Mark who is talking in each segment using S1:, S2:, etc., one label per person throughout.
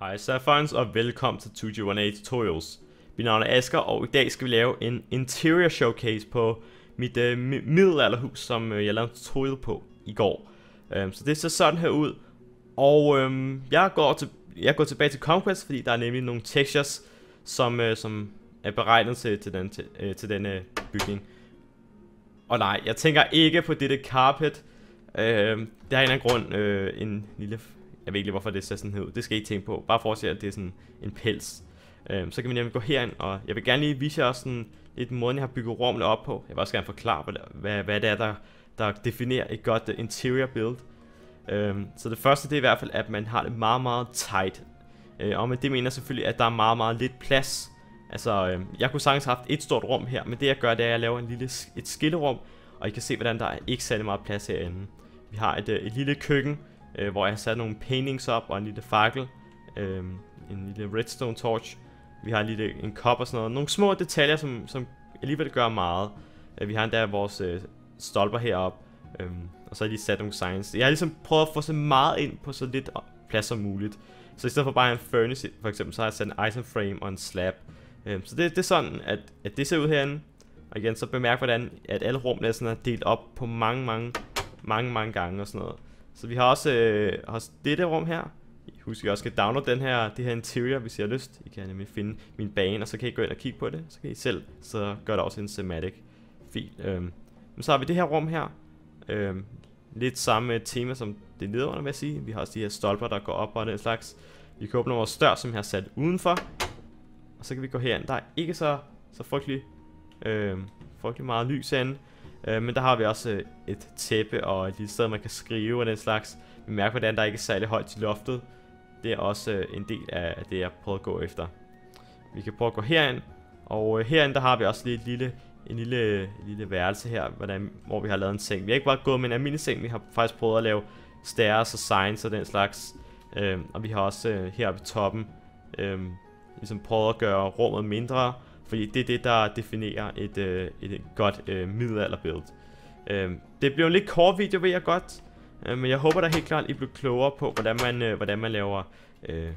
S1: Hej Safons og velkommen til 2G1A Tutorials. Mit navn er Asker og i dag skal vi lave en interior showcase på mit øh, middelalderhus, som øh, jeg lavede en tutorial på i går. Um, så det ser sådan her ud. Og øhm, jeg, går til, jeg går tilbage til Conquest, fordi der er nemlig nogle textures, som, øh, som er beregnet til, til, den, til, øh, til denne øh, bygning. Og nej, jeg tænker ikke på dette carpet. Øh, det er en eller anden grund øh, en lille jeg ved ikke lige, hvorfor det ser sådan her ud. Det skal I ikke tænke på. Bare forestil at det er sådan en pels. Øhm, så kan vi nemlig gå herind, og jeg vil gerne lige vise jer sådan lidt måden, jeg har bygget rummene op på. Jeg vil også gerne forklare, hvad, hvad, hvad det er, der, der definerer et godt interior build. Øhm, så det første, det er i hvert fald, at man har det meget, meget tight. Øh, og med det mener jeg selvfølgelig, at der er meget, meget lidt plads. Altså, øh, jeg kunne sagtens have haft et stort rum her, men det jeg gør, det er, at jeg laver en lille, et skillerum, og I kan se, hvordan der er ikke særlig meget plads herinde. Vi har et, øh, et lille køkken, øh, hvor jeg har sat nogle paintings op og en lille fakkel, øh, en lille redstone torch. Vi har en lille en kop og sådan noget. Nogle små detaljer, som, som alligevel gør meget. Øh, vi har endda vores øh, stolper heroppe, øh, og så har jeg lige sat nogle signs. Jeg har ligesom prøvet at få så meget ind på så lidt plads som muligt. Så i stedet for bare en furnace, for eksempel, så har jeg sat en item frame og en slab. Øh, så det, det er sådan, at, at det ser ud herinde. Og igen, så bemærk hvordan, at alle rum næsten er delt op på mange, mange, mange, mange gange og sådan noget. Så vi har også, øh, også dette rum her. Husk, at I også skal downloade den her, det her interior, hvis I har lyst. I kan nemlig finde min bane, og så kan I gå ind og kigge på det. Så kan I selv, så gør det også en schematic fil. Øhm, men så har vi det her rum her. Øhm, lidt samme tema som det nedenunder, vil jeg sige. Vi har også de her stolper, der går op og den slags. Vi kan åbne vores dør, som jeg har sat udenfor. Og så kan vi gå herind. Der er ikke så, så frygtelig, øhm, frygtelig meget lys herinde. Øh, men der har vi også øh, et tæppe og et lille sted, man kan skrive og den slags. Vi mærker, hvordan der ikke er særlig højt til loftet. Det er også øh, en del af det, jeg prøver at gå efter. Vi kan prøve at gå herind. Og øh, herinde, der har vi også lige et lille, en lille, en lille værelse her, hvordan, hvor vi har lavet en seng. Vi har ikke bare gået med en almindelig seng, vi har faktisk prøvet at lave stairs og signs og den slags. Øh, og vi har også øh, her på toppen øh, ligesom prøvet at gøre rummet mindre fordi det er det, der definerer et, øh, et godt øh, middelalderbuild. Øh, det blev en lidt kort video, ved jeg godt. Øh, men jeg håber da helt klart, at I blev klogere på, hvordan man, øh, hvordan man laver øh,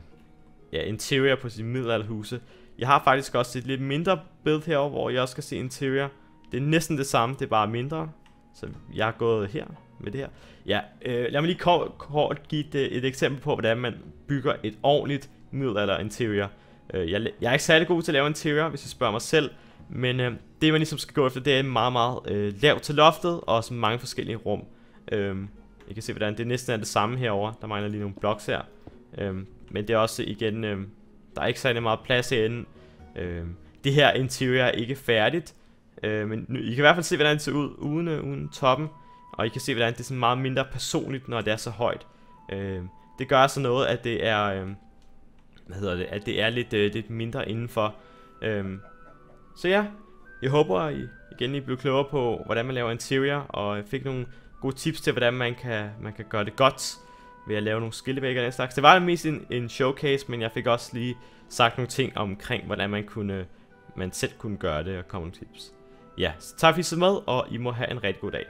S1: ja, interior på sine middelalderhuse. Jeg har faktisk også et lidt mindre build herovre, hvor jeg også kan se interior. Det er næsten det samme, det er bare mindre. Så jeg er gået her med det her. Ja, øh, lad mig lige kort, kort give et, øh, et eksempel på, hvordan man bygger et ordentligt middelalder interior. Øh, jeg, jeg er ikke særlig god til at lave interior, hvis jeg spørger mig selv. Men øh, det man ligesom skal gå efter, det er meget, meget øh, lavt til loftet, og også mange forskellige rum. Øh, I kan se, hvordan det næsten er det samme herover. Der mangler lige nogle blocks her. Øh, men det er også igen, øh, der er ikke særlig meget plads herinde. Øh, det her interior er ikke færdigt. Øh, men nu, I kan i hvert fald se, hvordan det ser ud uden, øh, uden toppen. Og I kan se, hvordan det er sådan meget mindre personligt, når det er så højt. Øh, det gør altså noget, at det er... Øh, hvad hedder det, at det er lidt, øh, lidt mindre indenfor. Øhm, så ja, jeg håber, at I igen I blev klogere på, hvordan man laver interior, og fik nogle gode tips til, hvordan man kan, man kan gøre det godt ved at lave nogle skillevægge og den slags. Det var mest en, en showcase, men jeg fik også lige sagt nogle ting omkring, hvordan man kunne man selv kunne gøre det, og komme nogle tips. Ja, så tak fordi I så med, og I må have en rigtig god dag.